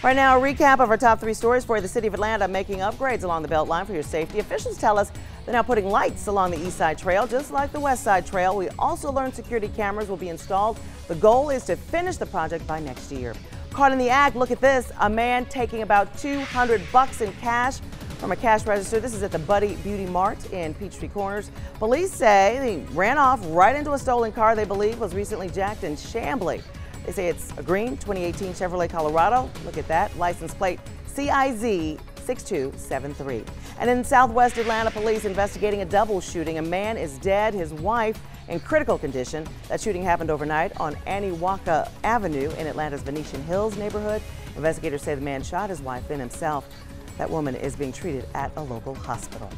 Right now, a recap of our top three stories for the city of Atlanta making upgrades along the Beltline for your safety. Officials tell us they're now putting lights along the East Side Trail, just like the West Side Trail. We also learned security cameras will be installed. The goal is to finish the project by next year. Caught in the act, look at this. A man taking about 200 bucks in cash from a cash register. This is at the Buddy Beauty Mart in Peachtree Corners. Police say he ran off right into a stolen car they believe was recently jacked in Chamblee. They say it's a green 2018 Chevrolet Colorado. Look at that. License plate CIZ 6273. And in southwest Atlanta, police investigating a double shooting. A man is dead, his wife in critical condition. That shooting happened overnight on Aniwaka Avenue in Atlanta's Venetian Hills neighborhood. Investigators say the man shot his wife and himself. That woman is being treated at a local hospital.